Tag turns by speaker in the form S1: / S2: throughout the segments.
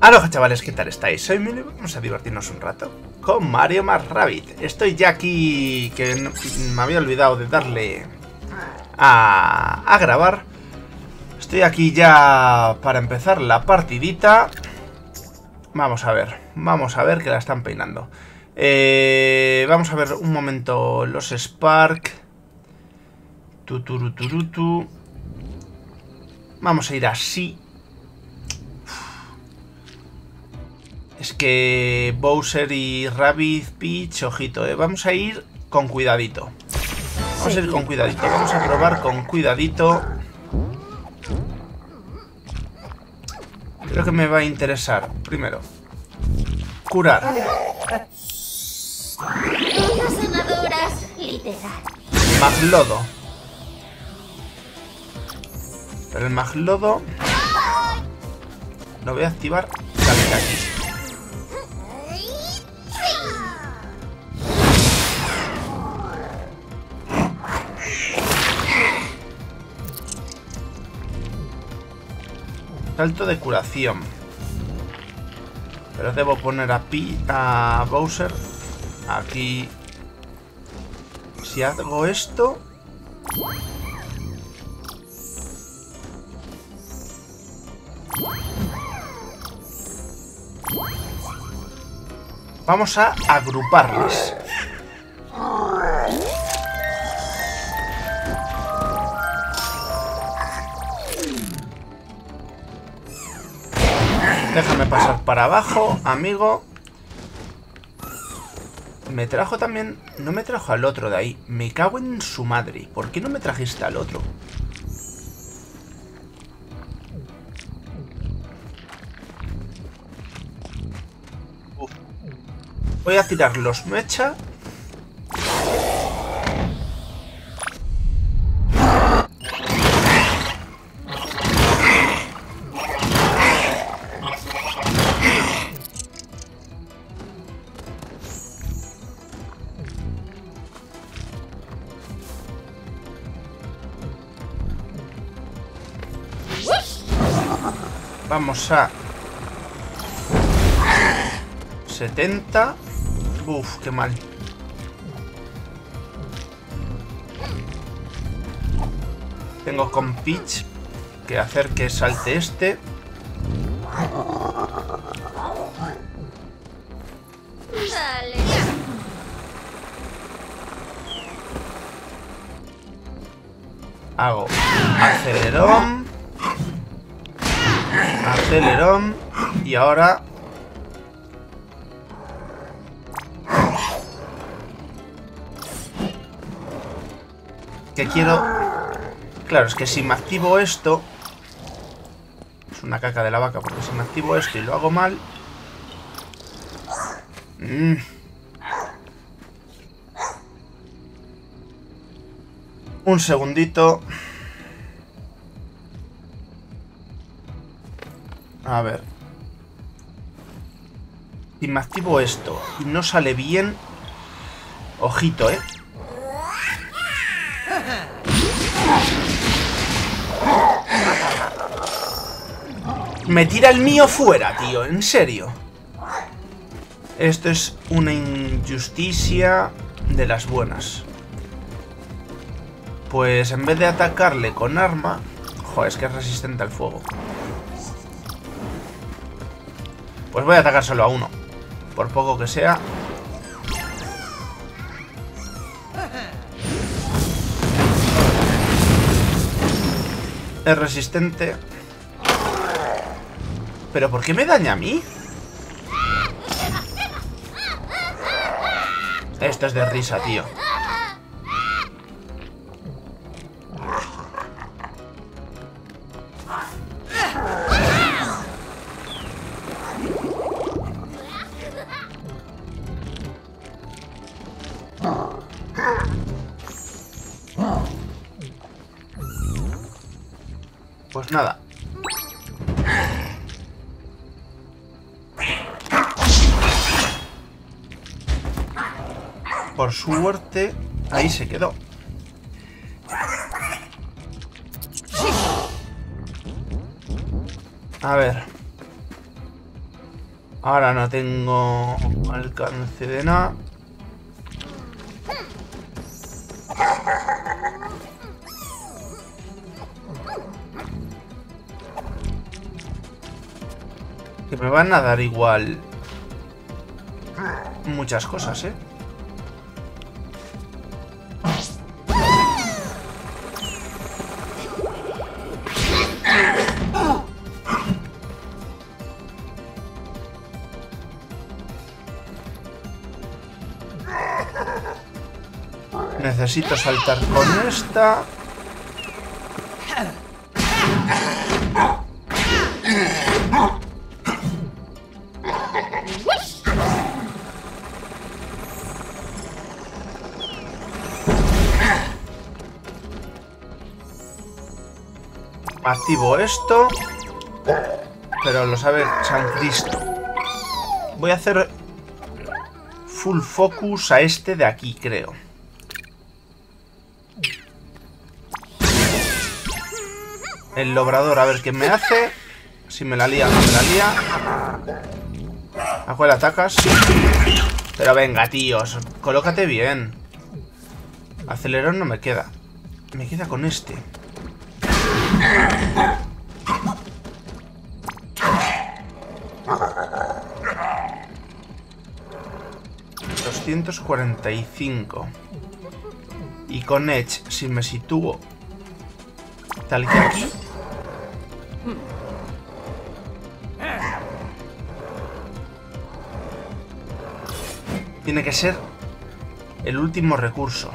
S1: Aloha chavales, ¿qué tal estáis? Soy Mili, vamos a divertirnos un rato con Mario más Rabbit. Estoy ya aquí, que me había olvidado de darle a, grabar. Estoy aquí ya para empezar la partidita. Vamos a ver, vamos a ver que la están peinando. Eh, vamos a ver un momento los Spark. Tu, turu, turu, tu. Vamos a ir así. Es que Bowser y Rabbit Peach, ojito, eh. Vamos a ir con cuidadito. Vamos a ir con cuidadito. Vamos a probar con cuidadito. Creo que me va a interesar. Primero, curar.
S2: Unas sanadoras, literal.
S1: Maglodo. Pero el Maglodo lo voy a activar aquí. Salto de curación. Pero debo poner a Pi a Bowser aquí. Si hago esto, Vamos a agruparles. Déjame pasar para abajo, amigo. Me trajo también... No me trajo al otro de ahí. Me cago en su madre. ¿Por qué no me trajiste al otro? Voy a tirar los mecha. Vamos a... 70. Uf, qué mal. Tengo con Peach que hacer que salte este. Hago acelerón. Acelerón. Y ahora... Que quiero... Claro, es que si me activo esto... Es una caca de la vaca, porque si me activo esto y lo hago mal... Mm. Un segundito. A ver. Si me activo esto y no sale bien... Ojito, ¿eh? Me tira el mío fuera, tío. En serio. Esto es una injusticia de las buenas. Pues en vez de atacarle con arma... Joder, es que es resistente al fuego. Pues voy a atacar solo a uno. Por poco que sea. Es resistente. ¿Pero por qué me daña a mí? Esto es de risa, tío. Por suerte, ahí se quedó. A ver. Ahora no tengo alcance de nada. Que me van a dar igual muchas cosas, ¿eh? Necesito saltar con esta. Activo esto. Pero lo sabe San Cristo. Voy a hacer full focus a este de aquí, creo. El logrador, a ver qué me hace. Si me la lía no me la lía. ¿A cuál atacas? Pero venga, tíos. Colócate bien. Acelerón no me queda. Me queda con este. ...245... Y con Edge, si me sitúo... Tal que aquí... Tiene que ser... El último recurso.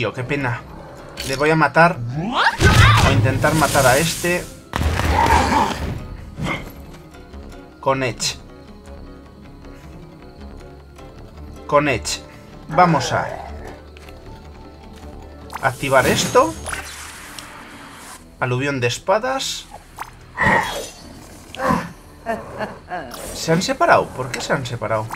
S1: Tío, qué pena. Le voy a matar. O intentar matar a este. Con Edge. Con Edge. Vamos a... Activar esto. Aluvión de espadas. ¿Se han separado? ¿Por qué se han separado?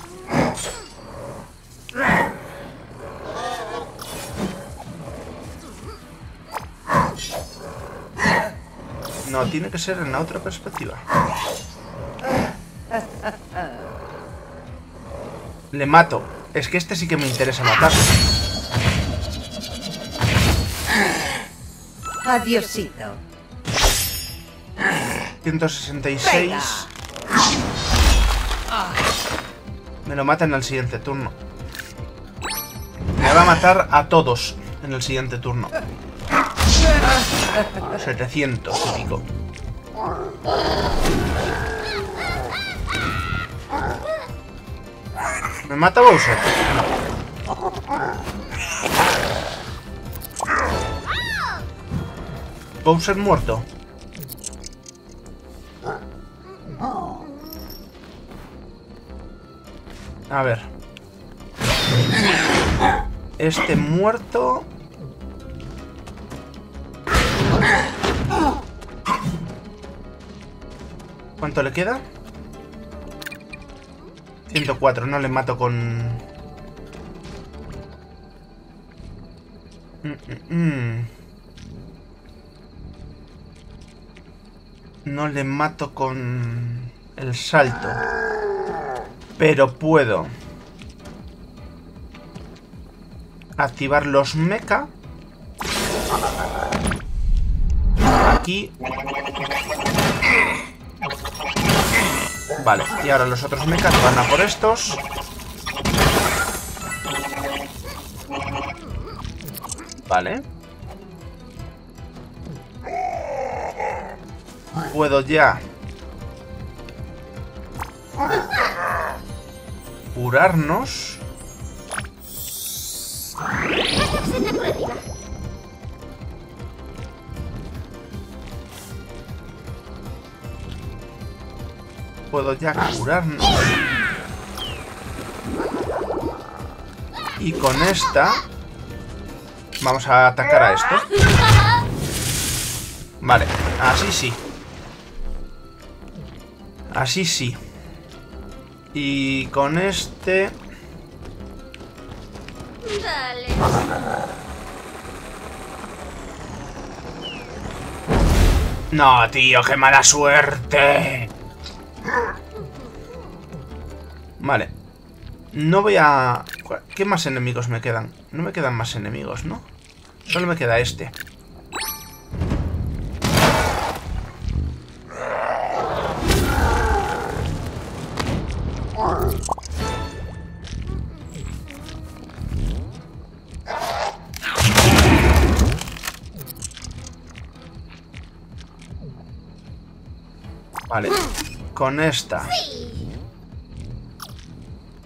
S1: No, tiene que ser en la otra perspectiva. Le mato. Es que este sí que me interesa matar.
S3: Adiosito.
S1: 166. Me lo mata en el siguiente turno. Me va a matar a todos en el siguiente turno. 700 y. ¿Me mata Bowser? Bowser muerto. A ver. Este muerto. ¿Cuánto le queda? 104, no le mato con... Mm, mm, mm. No le mato con el salto. Pero puedo activar los mecha. Aquí. Vale, y ahora los otros mechas van a por estos. Vale. Puedo ya curarnos. Puedo ya curarnos. Y con esta... Vamos a atacar a esto. Vale, así sí. Así sí. Y con este...
S2: Dale.
S1: No, tío, qué mala suerte. Vale. No voy a... ¿Qué más enemigos me quedan? No me quedan más enemigos, ¿no? Solo me queda este. Vale. Con esta.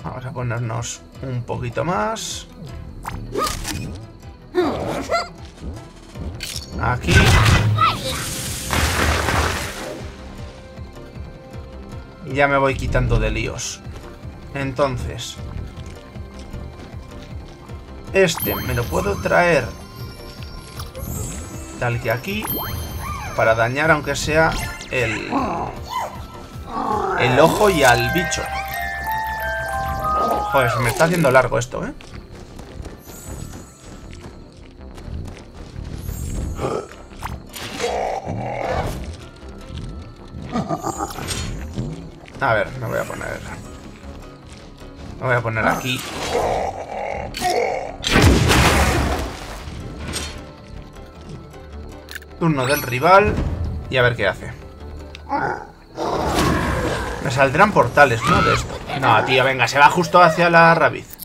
S1: Vamos a ponernos un poquito más. Aquí. Y ya me voy quitando de líos. Entonces. Este me lo puedo traer. Tal que aquí. Para dañar aunque sea el... El ojo y al bicho. Joder, se me está haciendo largo esto, ¿eh? A ver, me voy a poner... Me voy a poner aquí. Turno del rival. Y a ver qué hace. Saldrán portales, ¿no? De esto. No, tío, venga, se va justo hacia la rabiz.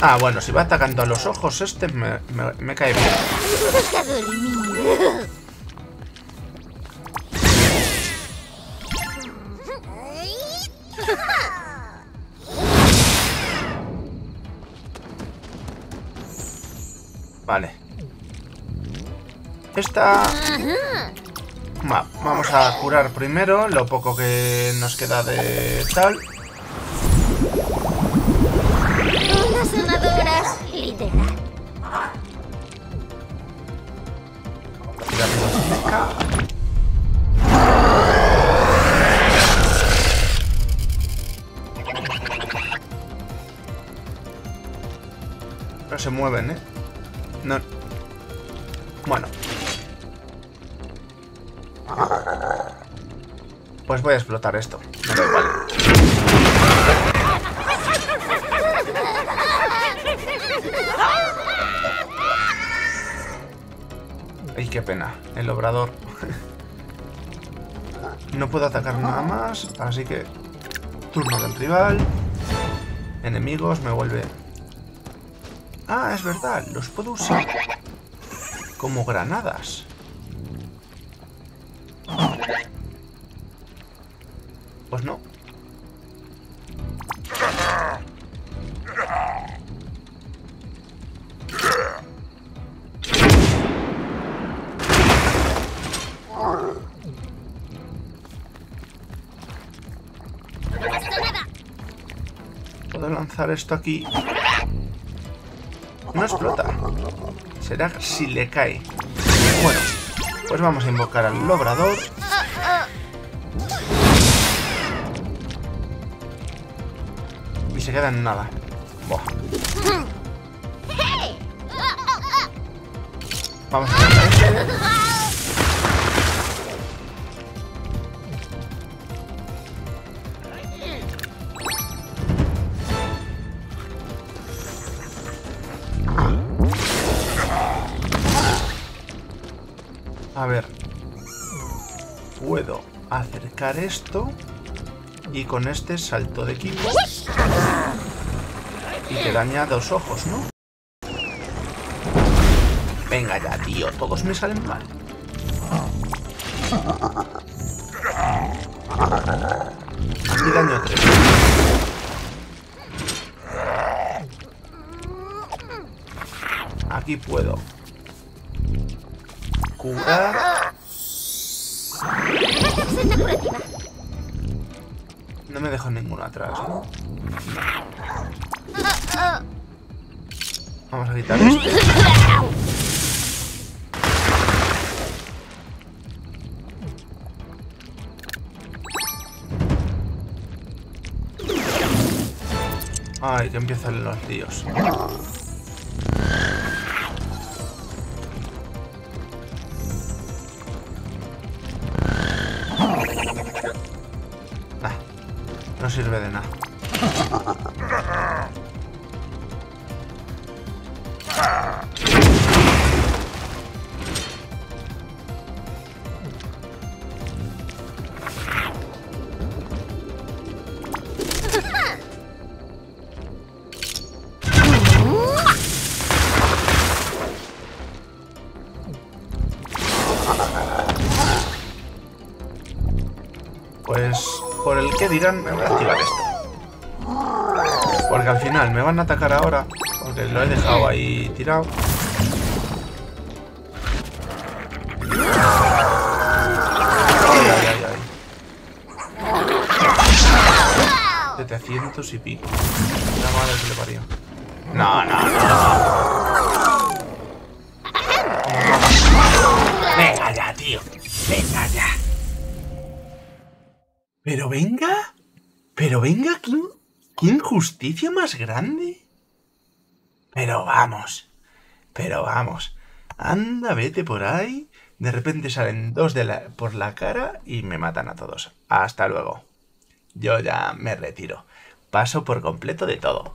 S1: Ah, bueno, si va atacando a los ojos este me, me cae bien. Vale. Esta... Va, vamos a curar primero lo poco que nos queda de tal.
S2: Unas sonadoras, literal.
S1: No se mueven, ¿eh? No. Bueno. Pues voy a explotar esto. Ay, qué pena. El obrador. No puedo atacar nada más, así que... Turno del rival. Enemigos, me vuelve... Ah, es verdad, los puedo usar como granadas. Pues no. Puedo lanzar esto aquí. No explota. Será si le cae. Bueno, pues vamos a invocar al lobrador. Se queda en nada. Buah. Vamos a este. A ver. Puedo acercar esto. Y con este salto de equipo. Y te daña dos ojos, ¿no? Venga ya, tío. Todos me salen mal. Y daño tres. Aquí puedo curar. No me dejo ninguno atrás, ¿no? Vamos a quitar. Ay, que empiezan los líos. Ah, no sirve de nada. Por el que dirán, me voy a activar esto. Porque al final me van a atacar ahora, porque lo he dejado ahí tirado. Ay, ay, ay, ay. 700 y pico. La madre que le parió. No, no, no. Pero venga. Pero venga, ¿qué, qué injusticia más grande? Pero vamos. Pero vamos. Anda, vete por ahí. De repente salen dos de la, por la cara y me matan a todos. Hasta luego. Yo ya me retiro. Paso por completo de todo.